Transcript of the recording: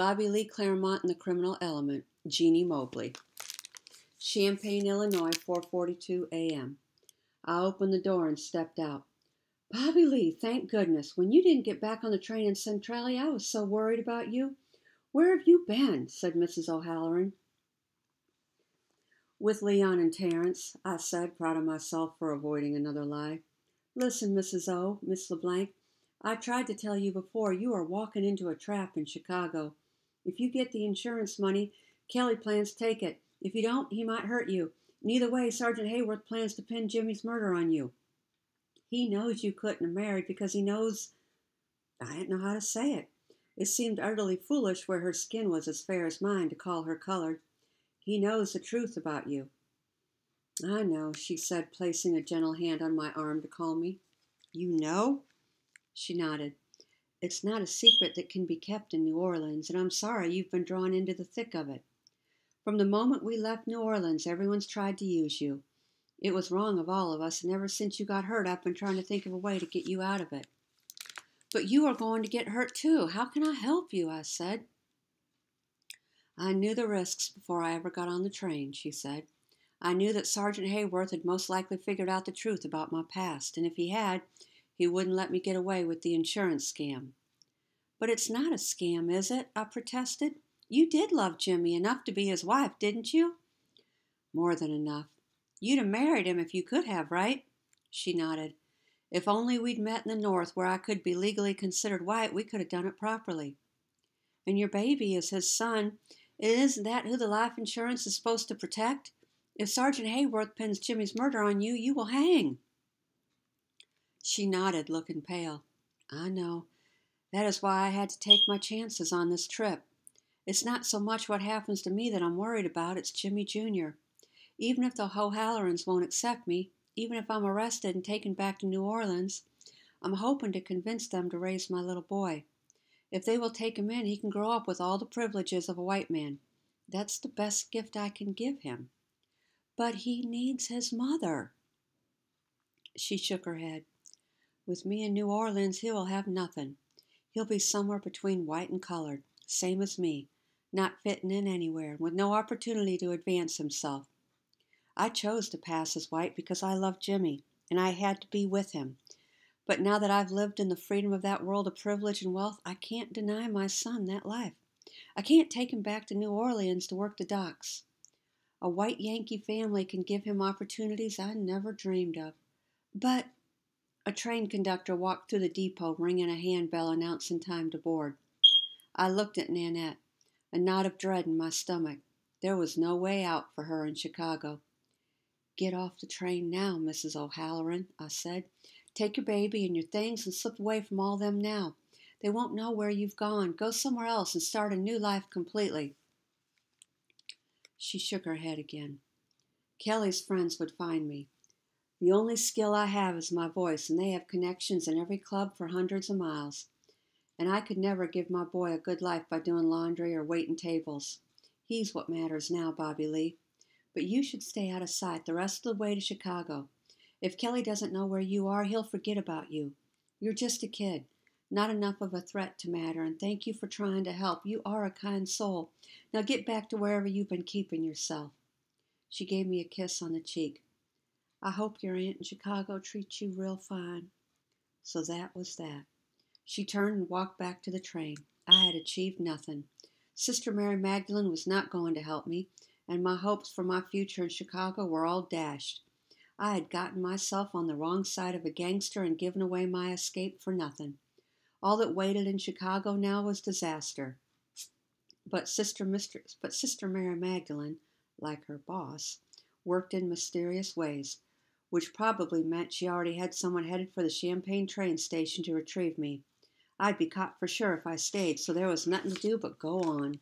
Bobby Lee Claremont and the Criminal Element, Jeannie Mobley. Champaign, Illinois, 4:42 a.m. I opened the door and stepped out. Bobby Lee, thank goodness. When you didn't get back on the train in Centralia, I was so worried about you. Where have you been? said Mrs. O'Halloran. With Leon and Terence, I said, proud of myself for avoiding another lie. Listen, Mrs. O, Miss LeBlanc, I tried to tell you before, you are walking into a trap in Chicago. If you get the insurance money, Kelly plans to take it. If you don't, he might hurt you. Neither way, Sergeant Hayworth plans to pin Jimmy's murder on you. He knows you couldn't have married because he knows. I didn't know how to say it. It seemed utterly foolish where her skin was as fair as mine to call her colored. He knows the truth about you. I know, she said, placing a gentle hand on my arm to calm me. You know? She nodded. It's not a secret that can be kept in New Orleans, and I'm sorry you've been drawn into the thick of it. From the moment we left New Orleans, everyone's tried to use you. It was wrong of all of us, and ever since you got hurt, I've been trying to think of a way to get you out of it. But you are going to get hurt too. How can I help you? I said. I knew the risks before I ever got on the train, she said. I knew that Sergeant Hayworth had most likely figured out the truth about my past, and if he had, he wouldn't let me get away with the insurance scam. But it's not a scam, is it? I protested. You did love Jimmy enough to be his wife, didn't you? More than enough. You'd have married him if you could have, right? She nodded. If only we'd met in the North where I could be legally considered white, we could have done it properly. And your baby is his son. Isn't that who the life insurance is supposed to protect? If Sergeant Hayworth pins Jimmy's murder on you, you will hang. She nodded, looking pale. I know. That is why I had to take my chances on this trip. It's not so much what happens to me that I'm worried about, it's Jimmy Jr. Even if the O'Hallorans won't accept me, even if I'm arrested and taken back to New Orleans, I'm hoping to convince them to raise my little boy. If they will take him in, he can grow up with all the privileges of a white man. That's the best gift I can give him. But he needs his mother. She shook her head. With me in New Orleans, he will have nothing. He'll be somewhere between white and colored, same as me, not fitting in anywhere, with no opportunity to advance himself. I chose to pass as white because I loved Jimmy, and I had to be with him. But now that I've lived in the freedom of that world of privilege and wealth, I can't deny my son that life. I can't take him back to New Orleans to work the docks. A white Yankee family can give him opportunities I never dreamed of. But a train conductor walked through the depot, ringing a handbell announcing time to board. I looked at Nanette, a knot of dread in my stomach. There was no way out for her in Chicago. Get off the train now, Mrs. O'Halloran, I said. Take your baby and your things and slip away from all them now. They won't know where you've gone. Go somewhere else and start a new life completely. She shook her head again. Kelly's friends would find me. The only skill I have is my voice, and they have connections in every club for hundreds of miles. And I could never give my boy a good life by doing laundry or waiting tables. He's what matters now, Bobby Lee. But you should stay out of sight the rest of the way to Chicago. If Kelly doesn't know where you are, he'll forget about you. You're just a kid, not enough of a threat to matter, and thank you for trying to help. You are a kind soul. Now get back to wherever you've been keeping yourself. She gave me a kiss on the cheek. I hope your aunt in Chicago treats you real fine. So that was that. She turned and walked back to the train. I had achieved nothing. Sister Mary Magdalene was not going to help me, and my hopes for my future in Chicago were all dashed. I had gotten myself on the wrong side of a gangster and given away my escape for nothing. All that waited in Chicago now was disaster. But Sister Mistress, but Sister Mary Magdalene, like her boss, worked in mysterious ways which probably meant she already had someone headed for the Champaign train station to retrieve me. I'd be caught for sure if I stayed, so there was nothing to do but go on.